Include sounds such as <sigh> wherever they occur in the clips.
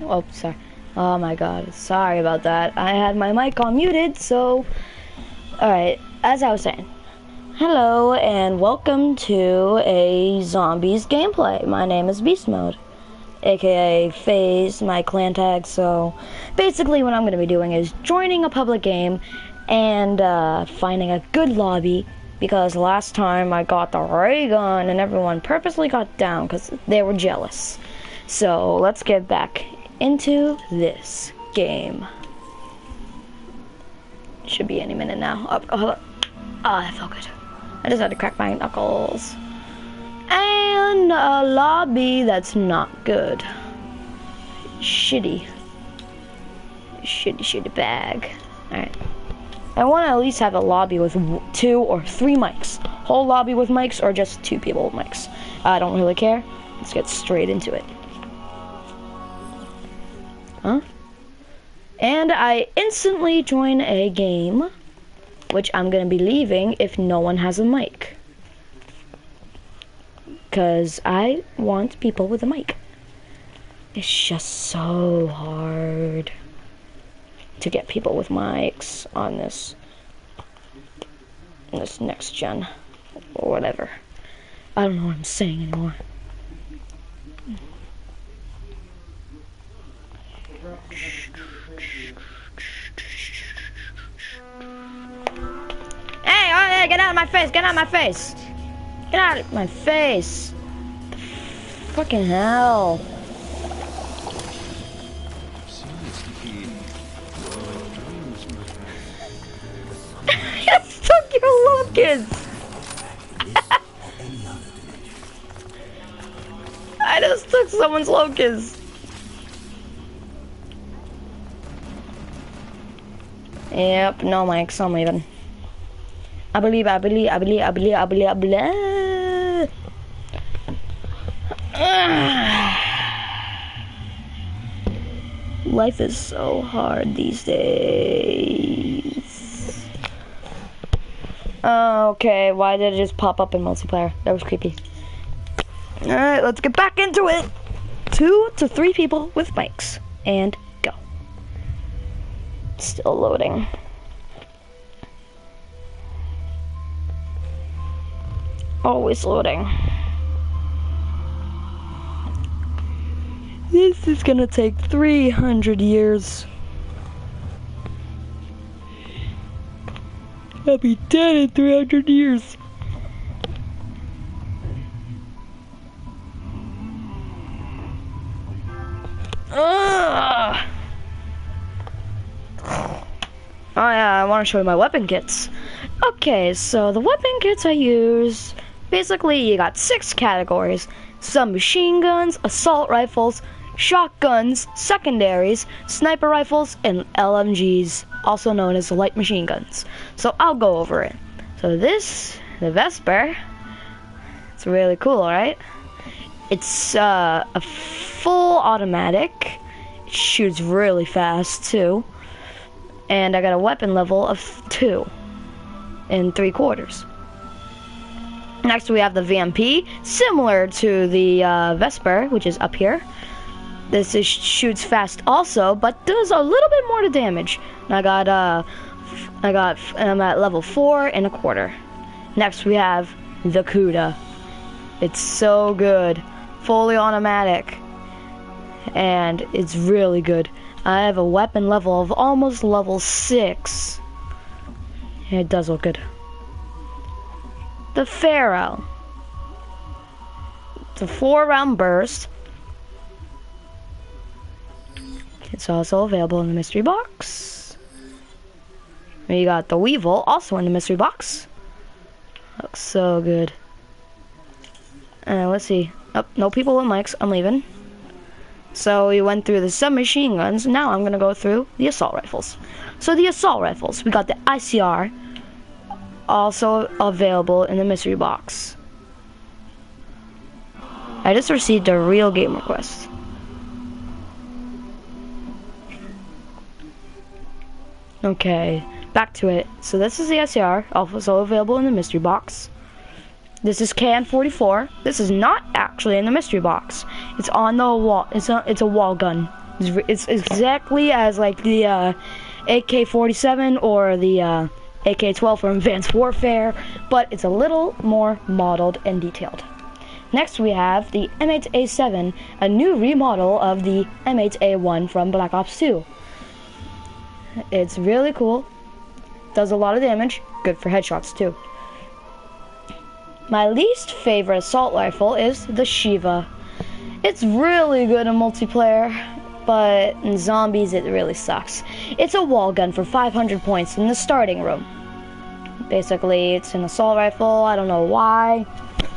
Oh, sorry. Oh my god, sorry about that. I had my mic on muted, so... Alright, as I was saying. Hello, and welcome to a Zombies gameplay. My name is Beast Mode, aka FaZe, my clan tag, so... Basically what I'm going to be doing is joining a public game and uh, finding a good lobby because last time I got the ray gun and everyone purposely got down because they were jealous. So let's get back into this game. Should be any minute now. Oh, hold on. Oh, ah, that felt good. I just had to crack my knuckles. And a lobby that's not good. Shitty. Shitty, shitty bag. Alright. I want to at least have a lobby with two or three mics. Whole lobby with mics or just two people with mics. I don't really care. Let's get straight into it. Huh? And I instantly join a game, which I'm going to be leaving if no one has a mic. Because I want people with a mic. It's just so hard to get people with mics on this this next gen or whatever. I don't know what I'm saying anymore. Hey, oh, hey, get out of my face, get out of my face. Get out of my face. Fucking hell. <laughs> took your! <laughs> I just took someone's locust. Yep, no mics, I'm. I believe, I believe, I believe, I believe, I believe, I believe. Life is so hard these days. Ah, okay, why did it just pop up in multiplayer? That was creepy. Alright, let's get back into it. Two to three people with mics. And. Still loading. Always loading. This is gonna take 300 years. I'll be dead in 300 years. Want to show you my weapon kits. Okay, so the weapon kits I use, basically you got six categories. Some machine guns, assault rifles, shotguns, secondaries, sniper rifles, and LMGs, also known as light machine guns. So I'll go over it. So this, the Vesper, it's really cool, right? It's uh, a full automatic. It shoots really fast too. And I got a weapon level of two and three quarters. Next we have the VMP, similar to the uh, Vesper, which is up here. This is, shoots fast also, but does a little bit more to damage. And I got uh, I got I'm at level four and a quarter. Next we have the Kuda. It's so good, fully automatic, and it's really good. I have a weapon level of almost level six. It does look good. The Pharo. It's a four round burst. It's also available in the mystery box. We got the Weevil, also in the mystery box. Looks so good. Uh, let's see. Oh, no people with mics. I'm leaving. So we went through the submachine guns. Now I'm gonna go through the assault rifles. So the assault rifles, we got the ICR, also available in the mystery box. I just received a real game request. Okay, back to it. So this is the ICR, also available in the mystery box. This is KN44. This is not actually in the mystery box. It's on the wall. It's a, it's a wall gun. It's, it's exactly as like the uh, AK-47 or the uh, AK-12 from Advanced Warfare, but it's a little more modeled and detailed. Next we have the M8A7, a new remodel of the M8A1 from Black Ops 2. It's really cool, does a lot of damage, good for headshots too. My least favorite assault rifle is the Sheiva. It's really good in multiplayer, but in zombies it really sucks. It's a wall gun for 500 points in the starting room. Basically, it's an assault rifle. I don't know why.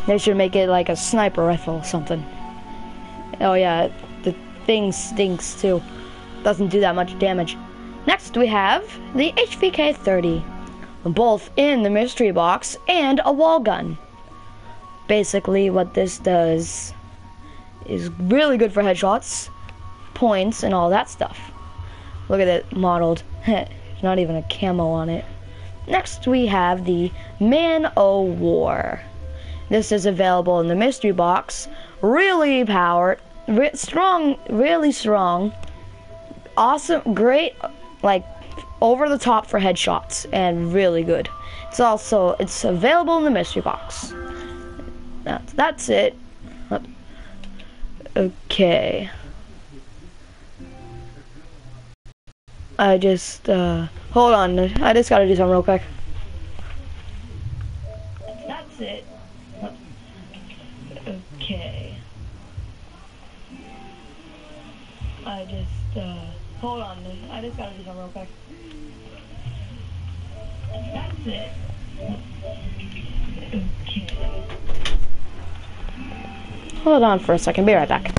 They should make it like a sniper rifle or something. Oh yeah, the thing stinks too. Doesn't do that much damage. Next we have the HVK-30, both in the mystery box and a wall gun. Basically what this does is really good for headshots, points, and all that stuff. Look at it modeled. <laughs> Not even a camo on it. Next, we have the Man O' War. This is available in the mystery box. Really powered, re strong, really strong, awesome, great, like over the top for headshots, and really good. It's also it's available in the mystery box. That's that's it. Okay. I just, uh, hold on. I just gotta do something real quick. That's it. Okay. I just, uh, hold on. I just gotta do something real quick. That's it. Okay. Hold on for a second. Be right back.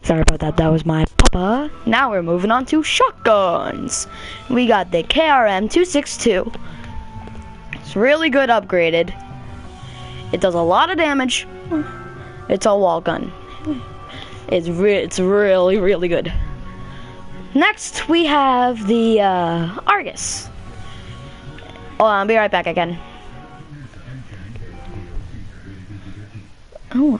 Sorry about that, that was my papa. Now we're moving on to shotguns. We got the KRM 262. It's really good upgraded. It does a lot of damage. It's a wall gun. It's re it's really really good. Next we have the uh, Argus. Oh, I'll be right back again. Oh,